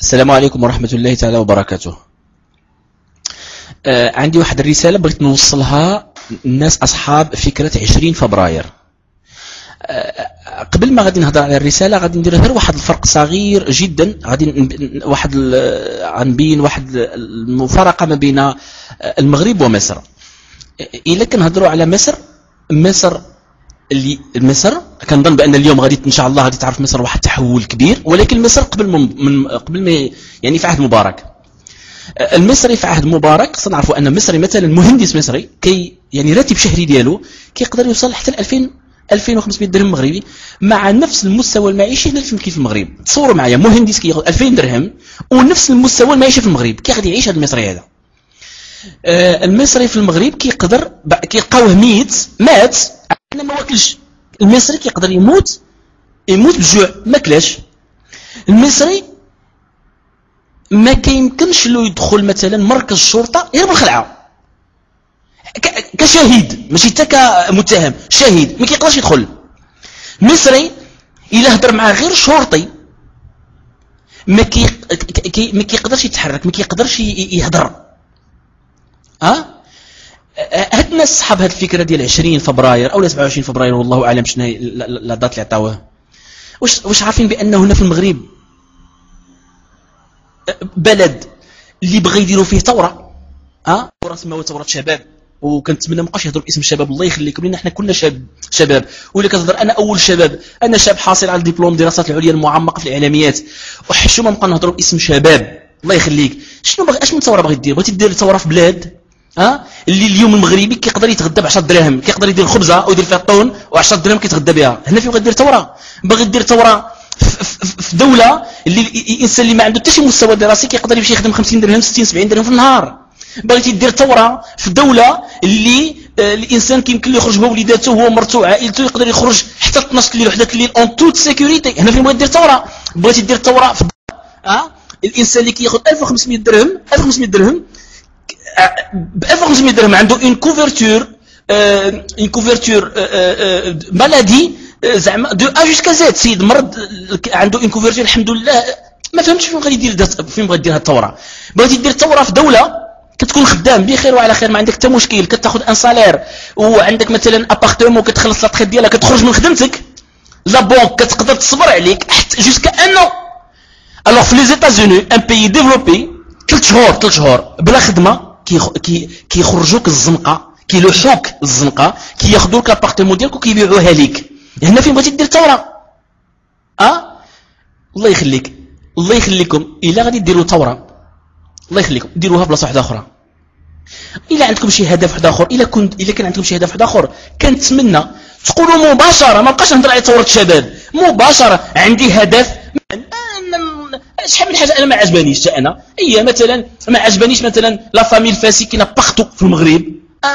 السلام عليكم ورحمة الله تعالى وبركاته. آه عندي واحد الرسالة بغيت نوصلها الناس أصحاب فكرة 20 فبراير. آه قبل ما غادي نهضر على الرسالة غادي ندير غير واحد الفرق صغير جدا. غادي واحد غنبين واحد المفارقة ما بين المغرب ومصر. إلا كنهضروا على مصر مصر اللي مصر كنظن بأن اليوم غادي إن شاء الله غادي تعرف مصر واحد التحول كبير ولكن مصر قبل من قبل ما يعني في عهد مبارك. المصري في عهد مبارك خصنا نعرفوا أن المصري مثلا مهندس مصري كي يعني راتب شهري ديالو كيقدر يوصل حتى ل 2000 2500 درهم مغربي مع نفس المستوى المعيشي كاين في المغرب. تصوروا معايا مهندس كياخذ 2000 درهم ونفس المستوى المعيشي في المغرب كي غادي يعيش هذا المصري هذا. آه المصري في المغرب كيقدر كيلقاوه ميت مات أنا ما واكلش. المصري كيقدر يموت يموت بالجوع ما كلاش. المصري ما كيمكنش له يدخل مثلا مركز الشرطة غير بالخلعة. كشهيد ماشي حتى كمتهم شهيد ما كيقدرش يدخل. مصري إلا هضر معاه غير شرطي ما كي ما كيقدرش يتحرك ما كيقدرش يهضر ها أه؟ هاد الناس صحاب هاد الفكرة ديال 20 فبراير أو 27 فبراير والله أعلم شنو هي لا دات اللي عطاوه واش واش عارفين بان هنا في المغرب؟ بلد اللي بغى يديروا فيه ثورة ها؟ ثورة سماوها ثورة شباب. وكنتمنى ما بقاش يهضروا باسم الشباب الله يخليكم لأن حنا كلنا شاب شباب. ولا كتهضر أنا أول شباب. أنا شاب حاصل على الدبلوم الدراسات العليا المعمقة في الإعلاميات. وحشومه نبقى نهضروا باسم شباب. الله يخليك. شنو بغي أش من ثورة بغيت دير بغيتي دير ثورة في بلاد؟ ها؟ اللي اليوم المغربي كيقدر يتغدى ب 10 دراهم كيقدر يدير خبزة يدير فيها طون و10 دراهم كيتغدى بها. هنا فين غدير ثورة؟ باغي دير ثورة في دولة اللي الإنسان اللي ما عنده حتى شي مستوى دراسي كيقدر يمشي يخدم 50 درهم 60 70 درهم في النهار. بغيتي دير ثورة في دولة اللي آه، الإنسان كيمكن يخرج هو وليداته هو مرته وعائلته يقدر يخرج حتى 12 الليل وحدة الليل en toute sécurité هنا فين بغيت دير ثورة؟ بغيتي دير ثورة في ها الإنسان اللي كياخذ 1500 درهم 1500 درهم ب 1500 درهم عنده une couverture une couverture maladie زعما de A jusqu'à Z سيد مرض عنده une couverture الحمد لله ما فهمتش فين غادي يدير فين بغا يدير هاد الثورة. بغيتي دير ثوره في دولة كتكون خدام بخير وعلى خير ما عندك حتى مشكل. كتاخذ un salaire وعندك مثلا appartement كتخلص la traite ديالك كتخرج من خدمتك. la banque كتقدر تصبر عليك حتى jusqu'à un an alors في les États-Unis un pays développé ثلاث شهور ثلاث شهور بلا خدمة كيخرجوك كي الزنقة كيلوحوك الزنقة كياخذوك l'appartement ديالك وكيبيعوها ليك. هنا فين بغيتي دير ثوره أه؟ الله يخليك. الله يخليكم. إلا غادي ديروا ثوره الله يخليكم. ديروها بلاصة واحدة أخرى. إلا عندكم شي هدف واحد آخر. إلا كنت إلا كان عندكم شي هدف واحد آخر. كنتمنى تقولوا مباشرة. ما بقاش نهضر على ثوره الشباب مباشرة. عندي هدف شحال من حاجة أنا ما عجبانيش أنا. هي مثلا ما عجبانيش مثلا la famille الفاسي كاينة partout في المغرب.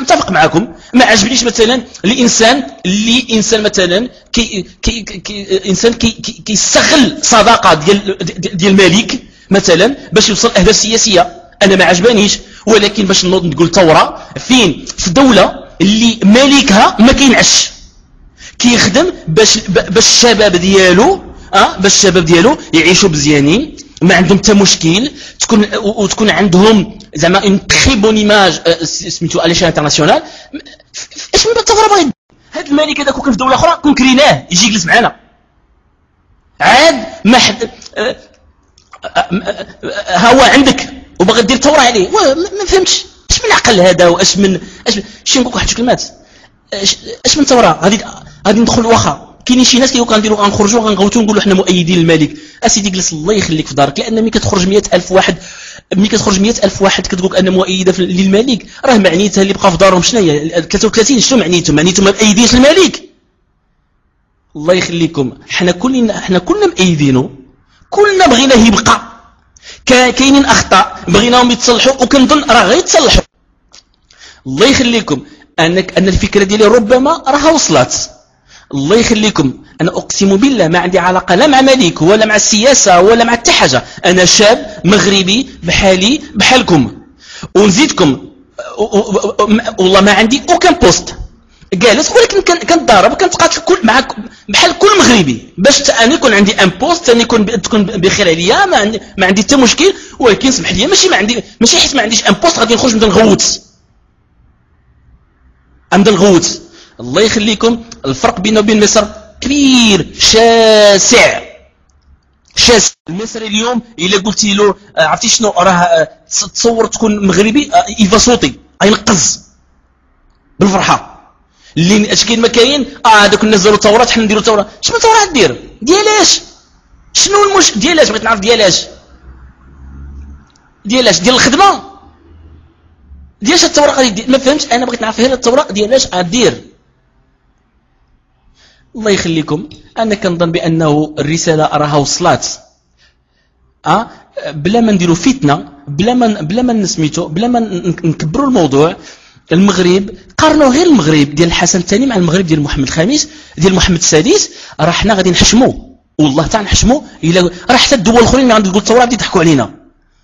متفق معكم. ما عجبنيش مثلا الإنسان اللي إنسان مثلا كي كي كي إنسان كي كيستغل صداقة ديال ديال الملك مثلا باش يوصل أهداف سياسية. أنا ما عجبانيش. ولكن باش نوض نقول ثورة فين؟ في دوله اللي ملكها ما كينعسش. كيخدم باش باش الشباب ديالو آه باش الشباب ديالو يعيشوا مزيانين ما عندهم حتى مشكل. تكون وتكون عندهم زعما une très bonne image سميتو à l'échelon international اش من الثورة باغي هذا الملك هذاك كان في دولة أخرى كون كريناه يجي يجلس معنا عاد ما حد آه، آه، ها هو عندك وباغي دير ثورة عليه. ما فهمتش. اش من عقل هذا؟ واش من اش شي نقول واحد الكلمات. اش من ثورة؟ غادي غادي ندخل واخا كاينين شي ناس كيقولوا كنديروا غنخرجوا غنغوتوا نقولوا حنا مؤيدين للملك اسيدي جلس الله يخليك في دارك لأن ملي كتخرج 100000 واحد ملي كتخرج 100000 واحد كتقول أنا مؤيدة للملك. راه معنيتها اللي بقى في دارهم شنو هي 33 شنو معنيتهم معنيتهم ما مؤيدينش الملك. الله يخليكم. حنا كلنا حنا كلنا مؤيدينه كلنا بغيناه يبقى. كاينين أخطاء. بغيناهم يتصلحوا وكنظن راه غيتصلحوا. الله يخليكم. انك أن الفكرة ديالي ربما راها وصلت. الله يخليكم. أنا أقسم بالله ما عندي علاقة لا مع ملك ولا مع السياسة ولا مع حتى حاجة. أنا شاب مغربي بحالي بحالكم. ونزيدكم والله ما عندي aucun poste. جالس ولكن كنضارب وكنتقاتل كل مع بحال كل مغربي. باش أنا يكون عندي un poste أنا يكون تكون بخير عليا ما عندي ما عندي حتى مشكل. ولكن سمح لي ماشي ما عندي ماشي حيت ما عنديش un poste غادي نخرج نبدا نغوت نبدا نغوت الله يخليكم الفرق بيننا وبين مصر كبير شاسع. شاسع. المصري اليوم إلا قلتي له آه، عرفتي شنو؟ راه آه، تصور تكون مغربي يفا صوتي ينقز بالفرحة. اللي أش كاين ما كاين؟ آه هذوك الناس داروا ثورات حنا نديروا ثورة. شنو ثورة دير؟ ديالاش شنو المش ديالاش بغيت نعرف ديالاش ديالاش ديال الخدمة. ديالاش الثورة غادي ما فهمتش أنا بغيت نعرف هي الثورة ديالاش غدير الله يخليكم. أنا كنظن بأنه الرسالة راها وصلات. آه؟ بلا ما نديروا فتنة بلا ما بلا ما نسميتو بلا ما نكبروا الموضوع المغرب قارنوا غير المغرب ديال الحسن الثاني مع المغرب ديال محمد الخامس ديال محمد السادس راه حنا غادي نحشموا والله تاع نحشموا إلى راه حتى الدول الأخرين اللي تقول الثورة غادي يضحكوا علينا.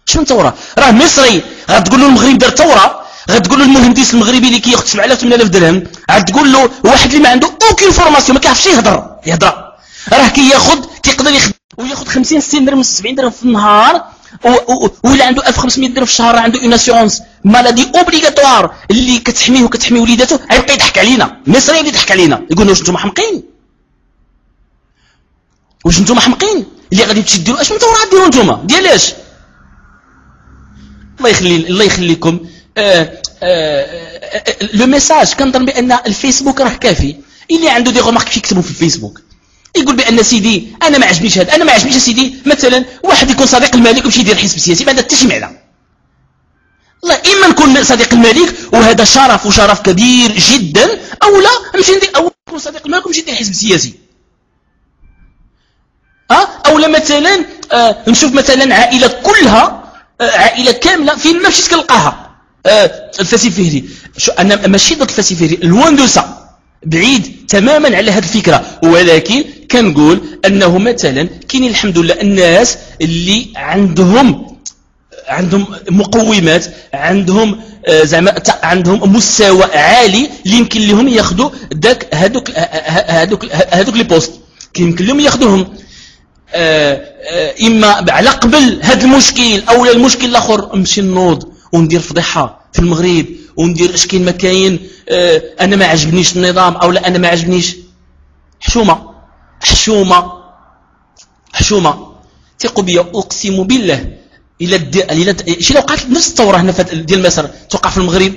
شنو الثورة؟ راه مصري. غتقول له المغرب دار ثورة. غتقول له المهندس المغربي اللي كياخذ 7000 8000 درهم غتقول له واحد اللي ما عنده aucune formation ما كيعرفش يهضر يهضر. راه كياخذ كيقدر يخدم وياخذ 50 60 درهم 70 درهم في النهار ولا عنده 1500 درهم في الشهر عنده une assurance maladie obligatoire اللي كتحميه وكتحمي وليداته غيبقى يضحك علينا. مصري اللي يضحك علينا. يقول واش أنتم حمقين؟ واش أنتم حمقين؟ اللي غادي تمشي ديروا اش أنتم غاديروا أنتم ديالاش الله يخلي الله يخليكم. le message كنظن بأن الفيسبوك راه كافي. اللي عنده دي غومارك يكتبوا في الفيسبوك؟ يقول بأن سيدي أنا ما عجبنيش هذا أنا ما عجبنيش سيدي مثلا واحد يكون صديق الملك ويمشي يدير حزب سياسي ما حتى شي معنى الله إما نكون صديق الملك وهذا شرف وشرف كبير جدا أو لا نمشي ندير أو نكون صديق الملك ونمشي ندير حزب سياسي. أه؟ أو لا مثلا آه نشوف مثلا عائلة كلها آه عائلة كاملة فين ما مشيت كنلقاها. آه الفاسي الفهري شو أنا ماشي ضد الفاسي الفهري loin de ça؟ بعيد تماما على هذه الفكرة. ولكن كنقول أنه مثلا كاينين الحمد لله الناس اللي عندهم عندهم مقومات عندهم آه، زعما عندهم مستوى عالي اللي يمكن لهم ياخذوا ذاك هذوك هذوك هذوك les postes. يمكن لهم ياخذوهم آه، إما على قبل هذا المشكل أو المشكل الآخر. نمشي نوض وندير فضيحة في المغرب وندير اش كاين ما كاين أنا ما عجبنيش النظام أو لا أنا ما عجبنيش. حشومة حشومة حشومة. ثقوا بي أقسم بالله. إلى إلى شي لو وقعت نفس الثورة هنا ديال مصر توقع في المغرب؟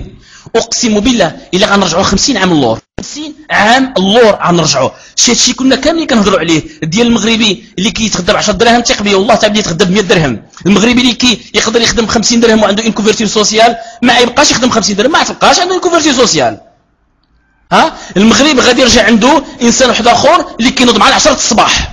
أقسم بالله إلا غنرجعوا 50 عام اللور. 50 عام اللور غنرجعوا شي هادشي كنا كاملين كنهضروا عليه. ديال المغربي اللي كيتغدى ب 10 دراهم ثق بي والله تعالى يتغدى ب 100 درهم. المغربي اللي كي يقدر يخدم 50 درهم وعنده une couverture sociale ما يبقاش يخدم 50 درهم. ما تلقاش عنده une couverture sociale ها؟ المغرب غادي يرجع عنده إنسان واحد آخر اللي كينوض مع 10 الصباح.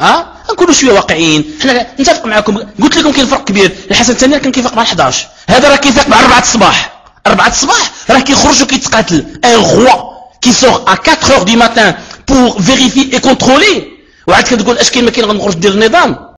ها؟ نكونوا شوية واقعيين. حنا نتفق معكم. قلت لكم كاين فرق كبير. الحسن الثاني كان كيفاق مع 11 هذا راه كيفاق مع 4 الصباح. 4 الصباح راه كيخرج وكيتقاتل un roi qui sort à 4 heures du matin pour vérifier et contrôler. وعاد كتقول أش كاين ما كاين غنخرج ندير النظام.